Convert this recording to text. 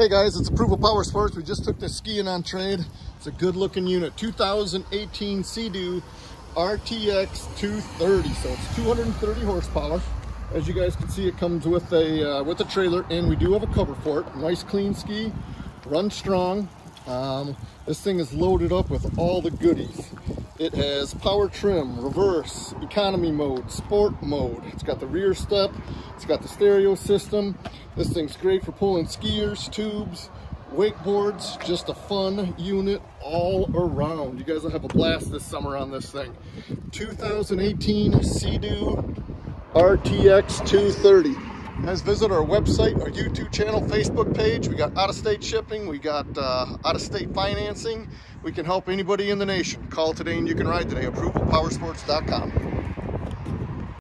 Hey guys, it's Approval Power Sports. We just took this skiing on trade. It's a good looking unit. 2018 Sea-Doo RTX 230. So it's 230 horsepower. As you guys can see, it comes with a uh, with a trailer and we do have a cover for it. Nice clean ski, run strong. Um, this thing is loaded up with all the goodies. It has power trim, reverse, economy mode, sport mode. It's got the rear step. It's got the stereo system. This thing's great for pulling skiers, tubes, wakeboards. Just a fun unit all around. You guys will have a blast this summer on this thing. 2018 Sea-Doo RTX 230. Guys, visit our website, our YouTube channel, Facebook page. We got out-of-state shipping. We got uh, out-of-state financing. We can help anybody in the nation. Call today and you can ride today. ApprovalPowersports.com.